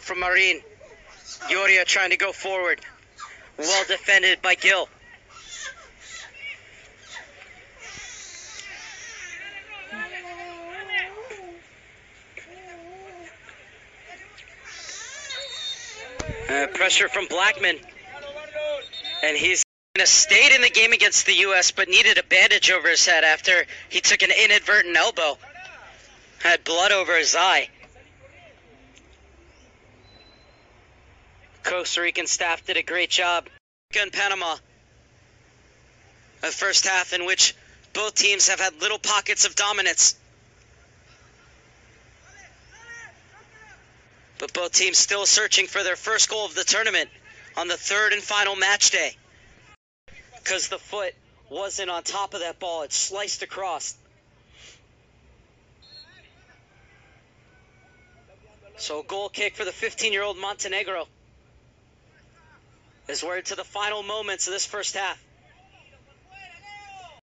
from Marine. Yoria trying to go forward. Well defended by Gil. Uh, pressure from Blackman. And he's stayed in the game against the U.S., but needed a bandage over his head after he took an inadvertent elbow. Had blood over his eye. Costa Rican staff did a great job in Panama. A first half in which both teams have had little pockets of dominance. But both teams still searching for their first goal of the tournament on the third and final match day. Because the foot wasn't on top of that ball, it sliced across. So goal kick for the 15 year old Montenegro as we're into the final moments of this first half.